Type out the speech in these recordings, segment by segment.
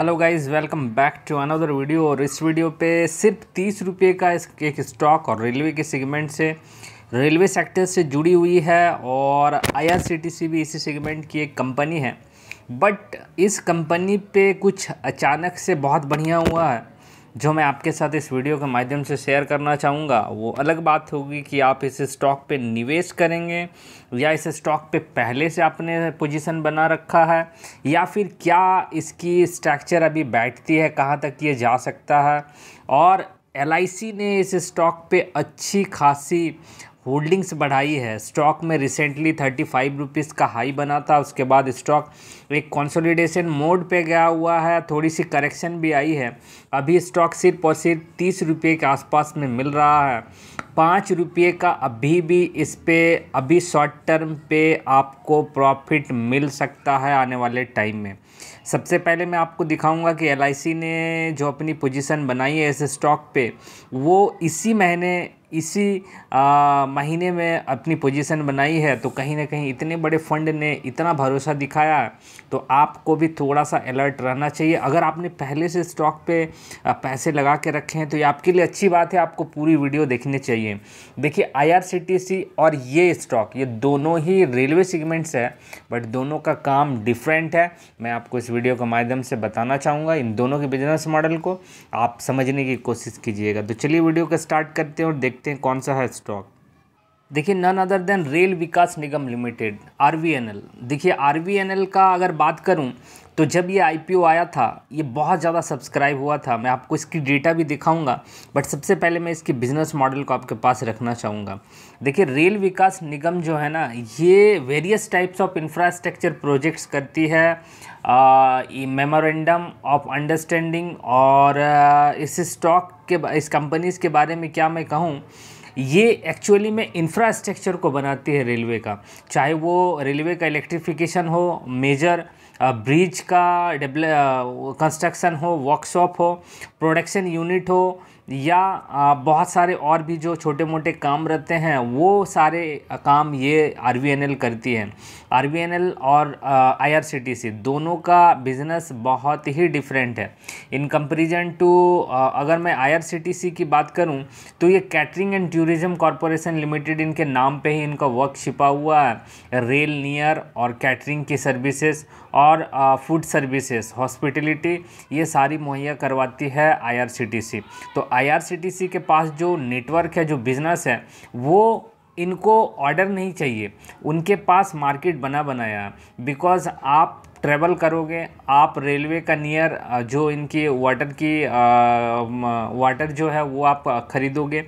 Hello guys welcome back to another video और इस video पे सिर्फ़ तीस रुपये का एक स्टॉक और रेलवे के सेगमेंट से रेलवे सेक्टर से जुड़ी हुई है और आईआरसीटीसी भी इसी सेगमेंट की एक कंपनी है. बट इस कंपनी पे कुछ अचानक से बहुत बढ़िया हुआ है. जो मैं आपके साथ इस वीडियो के माध्यम से शेयर करना चाहूँगा, वो अलग बात होगी कि आप इस स्टॉक पे निवेश करेंगे या इस स्टॉक पे पहले से आपने पोजीशन बना रखा है, या फिर क्या इसकी स्ट्रक्चर अभी बैठती है, कहाँ तक ये जा सकता है। और एलआईसी ने इस स्टॉक पे अच्छी खासी होल्डिंग्स बढ़ाई है। स्टॉक में रिसेंटली थर्टी फाइव रुपीज़ का हाई बना था। उसके बाद स्टॉक एक कंसोलिडेशन मोड पे गया हुआ है। थोड़ी सी करेक्शन भी आई है। अभी स्टॉक सिर्फ़ और सिर्फ़ तीस रुपये के आसपास में मिल रहा है। पाँच रुपये का अभी भी इस पर अभी शॉर्ट टर्म पे आपको प्रॉफिट मिल सकता है आने वाले टाइम में। सबसे पहले मैं आपको दिखाऊँगा कि LIC ने जो अपनी पोजीशन बनाई है इस स्टॉक पे, वो इसी महीने इसी आ, महीने में अपनी पोजीशन बनाई है तो कहीं ना कहीं इतने बड़े फंड ने इतना भरोसा दिखाया तो आपको भी थोड़ा सा अलर्ट रहना चाहिए। अगर आपने पहले से स्टॉक पे पैसे लगा के रखे हैं तो ये आपके लिए अच्छी बात है आपको पूरी वीडियो देखनी चाहिए। देखिए आईआरसीटीसी और ये स्टॉक ये दोनों ही रेलवे सेगमेंट्स है बट दोनों का काम डिफरेंट है। मैं आपको इस वीडियो के माध्यम से बताना चाहूँगा इन दोनों के बिज़नेस मॉडल को। आप समझने की कोशिश कीजिएगा। तो चलिए वीडियो का स्टार्ट करते हैं और देख देखते हैं कौन सा है स्टॉक देखिए none other than Rail Vikas Nigam limited RVNL देखिए आरवीएनएल का अगर बात करूँ तो जब ये आईपीओ आया था, ये बहुत ज़्यादा सब्सक्राइब हुआ था। मैं आपको इसकी डेटा भी दिखाऊँगा बट सबसे पहले मैं इसकी बिज़नेस मॉडल को आपके पास रखना चाहूँगा। देखिए रेल विकास निगम जो है ना, ये various types of infrastructure projects करती है मेमोरेंडम ऑफ़ अंडरस्टैंडिंग और इस स्टॉक के इस कंपनीज़ के बारे में क्या मैं कहूँ, ये एक्चुअली में इंफ्रास्ट्रक्चर को बनाती है रेलवे का। चाहे वो रेलवे का इलेक्ट्रिफिकेशन हो मेजर ब्रिज का कंस्ट्रक्शन हो वर्कशॉप हो प्रोडक्शन यूनिट हो या बहुत सारे और भी जो छोटे मोटे काम रहते हैं, वो सारे काम ये आरवीएनएल करती है। आर और आईआरसीटीसी दोनों का बिज़नेस बहुत ही डिफरेंट है। इन कंपेरिजन टू अगर मैं आईआरसीटीसी की बात करूँ तो ये catering and tourism corporation limited इनके नाम पे ही इनका वर्क छिपा हुआ है। रेल नियर और कैटरिंग की सर्विसेज़ और फ़ूड सर्विसेज़ हॉस्पिटलिटी ये सारी मुहैया करवाती है आईआरसीटीसी तो आई के पास जो नेटवर्क है, जो बिज़नेस है, वो इनको ऑर्डर नहीं चाहिए। उनके पास मार्केट बना बनाया बिकॉज़ आप ट्रैवल करोगे, आप रेलवे का नियर जो इनकी वाटर की वाटर जो है वो आप ख़रीदोगे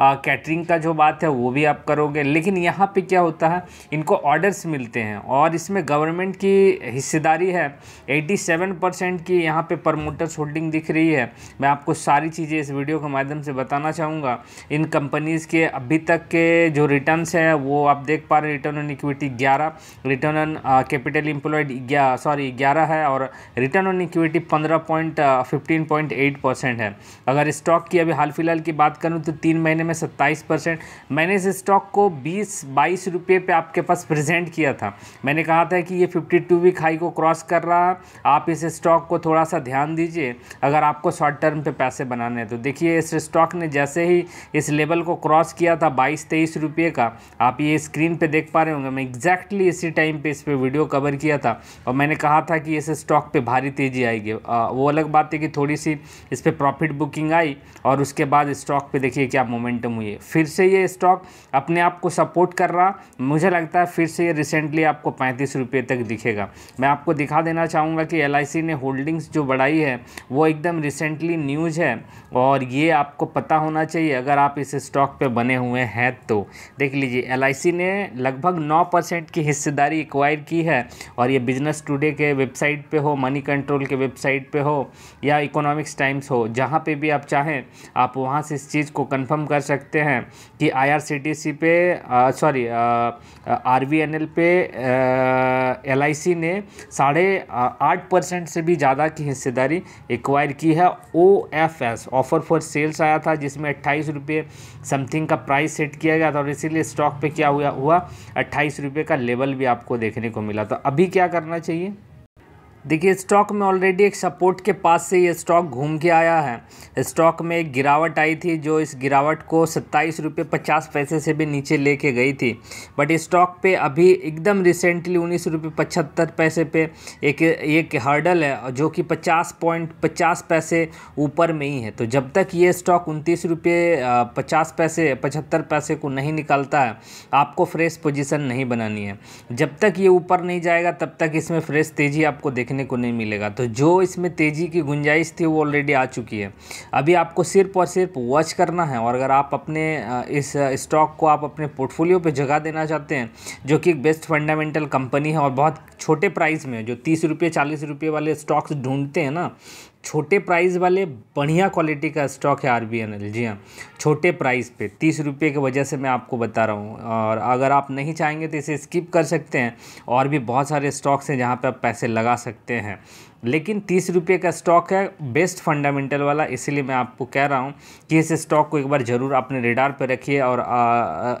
कैटरिंग का जो बात है वो भी आप करोगे। लेकिन यहाँ पे क्या होता है, इनको ऑर्डर्स मिलते हैं और इसमें गवर्नमेंट की हिस्सेदारी है 87 परसेंट की यहाँ पे प्रमोटर्स होल्डिंग दिख रही है। मैं आपको सारी चीज़ें इस वीडियो के माध्यम से बताना चाहूँगा। इन कंपनीज़ के अभी तक के जो रिटर्नस हैं, वो आप देख पा रहे रिटर्न ऑन इक्विटी ग्यारह, return on capital employed sorry, ग्यारह है और रिटर्न ऑन इक्विटी पंद्रह point fifteen point eight percent है। अगर स्टॉक की अभी हाल फ़िलहाल की बात करूँ तो तीन महीने में सत्ताईस परसेंट मैंने इस स्टॉक को बीस, बाईस रुपये पे आपके पास प्रेजेंट किया था। मैंने कहा था कि ये फिफ्टी टू वीक हाई को क्रॉस कर रहा आप इस स्टॉक को थोड़ा सा ध्यान दीजिए, अगर आपको शॉर्ट टर्म पे पैसे बनाने हैं। तो देखिए, इस स्टॉक ने जैसे ही इस लेवल को क्रॉस किया था बाईस, तेईस रुपये का, आप ये स्क्रीन पर देख पा रहे होंगे। मैं एग्जैक्टली इसी टाइम पर इस पर वीडियो कवर किया था और मैंने कहा था कि इस स्टॉक पे भारी तेज़ी आएगी। वो अलग बात है कि थोड़ी सी इस पर प्रॉफिट बुकिंग आई और उसके बाद स्टॉक पे देखिए क्या मोमेंटम हुई। है फिर से ये स्टॉक अपने आप को सपोर्ट कर रहा। मुझे लगता है फिर से ये रिसेंटली आपको पैंतीस रुपये तक दिखेगा। मैं आपको दिखा देना चाहूँगा कि LIC ने होल्डिंग्स जो बढ़ाई है, वो एकदम रिसेंटली न्यूज़ है और ये आपको पता होना चाहिए अगर आप इस स्टॉक पर बने हुए हैं तो। देख लीजिए LIC ने लगभग नौ की हिस्सेदारी एक्वायर की है और ये बिज़नेस टुडे टुडे के वेबसाइट पे हो, मनी कंट्रोल के वेबसाइट पे हो या इकोनॉमिक्स टाइम्स हो, जहाँ पे भी आप चाहें, आप वहाँ से इस चीज़ को कंफर्म कर सकते हैं कि आईआरसीटीसी पे सॉरी आरवीएनएल पे एलआईसी ने साढ़े आठ परसेंट से भी ज़्यादा की हिस्सेदारी एक्वायर की है। O F S offer for sales आया था, जिसमें अट्ठाईस रुपये समथिंग का प्राइस सेट किया गया था और इसीलिए स्टॉक पे क्या हुआ हुआ, अट्ठाईस रुपये का लेवल भी आपको देखने को मिला। तो अभी क्या करना चाहिए? देखिए स्टॉक में ऑलरेडी एक सपोर्ट के पास से ये स्टॉक घूम के आया है। स्टॉक में एक गिरावट आई थी, जो इस गिरावट को सत्ताईस रुपये पचास पैसे से भी नीचे लेके गई थी। बट इस स्टॉक पे अभी एकदम रिसेंटली उन्नीस रुपये पचहत्तर पैसे पे एक एक हर्डल है, जो कि पचास पॉइंट पचास पैसे ऊपर में ही है। तो जब तक ये स्टॉक उनतीस रुपये पचास पैसे, पचहत्तर पैसे को नहीं निकालता है, आपको फ्रेश पोजिशन नहीं बनानी है। जब तक ये ऊपर नहीं जाएगा, तब तक इसमें फ्रेश तेज़ी आपको देखने देखने को नहीं मिलेगा। तो जो इसमें तेज़ी की गुंजाइश थी, वो ऑलरेडी आ चुकी है। अभी आपको सिर्फ़ और सिर्फ़ वॉच करना है और अगर आप अपने इस स्टॉक को आप अपने पोर्टफोलियो पे जगह देना चाहते हैं, जो कि एक बेस्ट फंडामेंटल कंपनी है और बहुत छोटे प्राइस में, जो तीस रुपये, चालीस रुपये वाले स्टॉक्स ढूंढते हैं ना छोटे प्राइस वाले बढ़िया क्वालिटी का स्टॉक है आर बी एन एल जी हाँ। छोटे प्राइस पे, तीस रुपये की वजह से मैं आपको बता रहा हूँ। और अगर आप नहीं चाहेंगे तो इसे स्किप कर सकते हैं। और भी बहुत सारे स्टॉक्स हैं जहाँ पे आप पैसे लगा सकते हैं। लेकिन तीस रुपये का स्टॉक है बेस्ट फंडामेंटल वाला, इसीलिए मैं आपको कह रहा हूँ कि इस स्टॉक को एक बार ज़रूर अपने रेडार पर रखिए और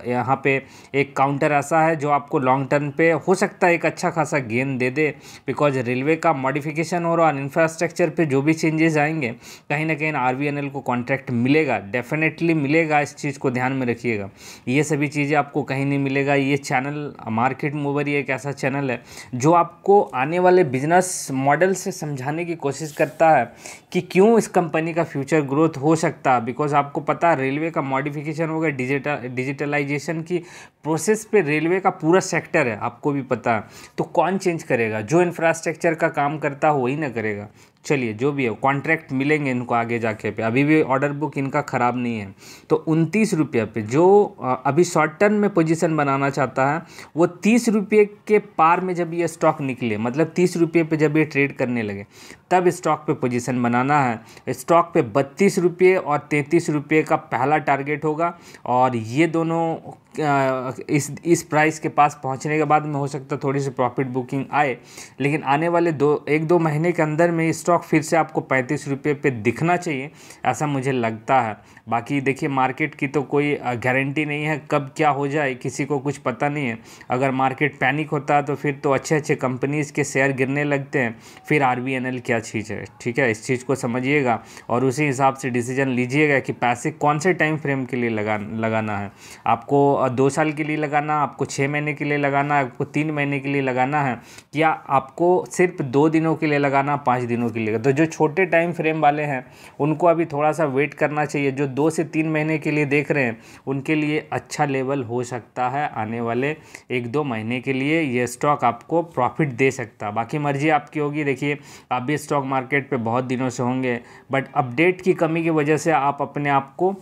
यहाँ पे एक काउंटर ऐसा है जो आपको लॉन्ग टर्म पे हो सकता है एक अच्छा खासा गेन दे दे बिकॉज़ रेलवे का मॉडिफिकेशन हो रहा है इंफ्रास्ट्रक्चर पे जो भी चेंजेस आएँगे, कहीं ना कहीं आरवीएनएल को कॉन्ट्रैक्ट मिलेगा डेफिनेटली मिलेगा, इस चीज़ को ध्यान में रखिएगा। ये सभी चीज़ें आपको कहीं नहीं मिलेगा, ये चैनल मार्केट मूवर ये एक ऐसा चैनल है, जो आपको आने वाले बिज़नेस मॉडल्स समझाने की कोशिश करता है कि क्यों इस कंपनी का फ्यूचर ग्रोथ हो सकता है? बिकॉज़ आपको पता है रेलवे का मॉडिफिकेशन हो गया डिजिटल डिजिटलाइजेशन की प्रोसेस पे रेलवे का पूरा सेक्टर है, आपको भी पता है। तो कौन चेंज करेगा? जो इंफ्रास्ट्रक्चर का काम करता है, वही ना करेगा। चलिए, जो भी है कॉन्ट्रैक्ट मिलेंगे इनको आगे जाके पे। अभी भी ऑर्डर बुक इनका ख़राब नहीं है। तो उनतीस रुपये पे, जो अभी शॉर्ट टर्म में पोजीशन बनाना चाहता है, वो तीस रुपये के पार में जब ये स्टॉक निकले मतलब तीस रुपये पे जब ये ट्रेड करने लगे, तब स्टॉक पे पोजीशन बनाना है। स्टॉक पे बत्तीस रुपये और तैंतीस रुपये का पहला टारगेट होगा और ये दोनों इस इस प्राइस के पास पहुँचने के बाद में हो सकता है थोड़ी सी प्रॉफिट बुकिंग आए, लेकिन आने वाले दो, एक दो महीने के अंदर में स्टॉक फिर से आपको पैंतीस रुपये पे दिखना चाहिए, ऐसा मुझे लगता है। बाकी देखिए मार्केट की तो कोई गारंटी नहीं है कब क्या हो जाए, किसी को कुछ पता नहीं है। अगर मार्केट पैनिक होता है तो फिर तो अच्छे अच्छे कंपनीज़ के शेयर गिरने लगते हैं, फिर आर क्या चीज़ है, ठीक है? इस चीज़ को समझिएगा और उसी हिसाब से डिसीज़न लीजिएगा कि पैसे कौन से टाइम फ्रेम के लिए लगा, लगाना है। आपको दो साल के लिए लगाना, आपको छः महीने के लिए लगाना, आपको तीन महीने के लिए लगाना है, या आपको सिर्फ़ दो दिनों के लिए लगाना, पाँच दिनों के लिए तो जो छोटे टाइम फ्रेम वाले हैं, उनको अभी थोड़ा सा वेट करना चाहिए। जो दो से तीन महीने के लिए देख रहे हैं, उनके लिए अच्छा लेवल हो सकता है आने वाले एक दो महीने के लिए। ये स्टॉक आपको प्रॉफिट दे सकता बाकी मर्ज़ी आपकी होगी। देखिए, आप भी स्टॉक मार्केट पे बहुत दिनों से होंगे बट अपडेट की कमी की वजह से आप अपने आप को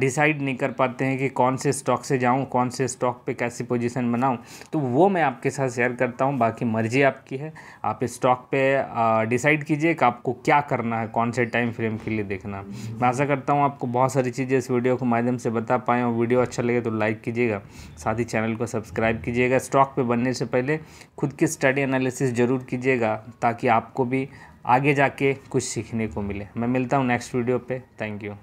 डिसाइड नहीं कर पाते हैं कि कौन से स्टॉक से जाऊँ कौन से स्टॉक पे कैसी पोजीशन बनाऊँ तो वो मैं आपके साथ शेयर करता हूँ। बाकी मर्ज़ी आपकी है। आप स्टॉक पे डिसाइड कीजिए कि आपको क्या करना है, कौन से टाइम फ्रेम के लिए देखना मैं आशा करता हूँ आपको बहुत सारी चीज़ें इस वीडियो के माध्यम से बता पाएँ और वीडियो अच्छा लगे तो लाइक कीजिएगा, साथ ही चैनल को सब्सक्राइब कीजिएगा। स्टॉक पर बनने से पहले खुद की स्टडी एनालिसिस ज़रूर कीजिएगा, ताकि आपको भी आगे जाके कुछ सीखने को मिले। मैं मिलता हूँ नेक्स्ट वीडियो पे। Thank you